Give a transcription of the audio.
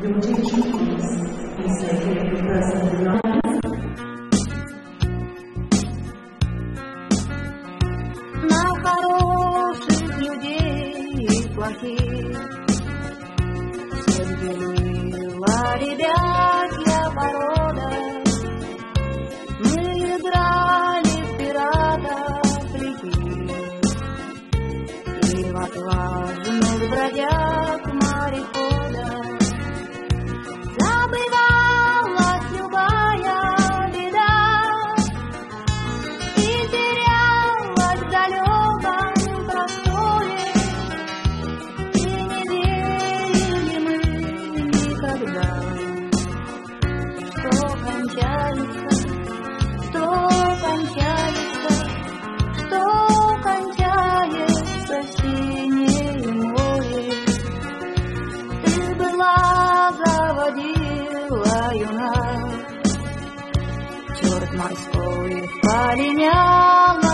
на хороших людей и плохих. Всех делила ребятья порода. Мы играли в пиратов реки и в отважных бродяг черт морской полиняла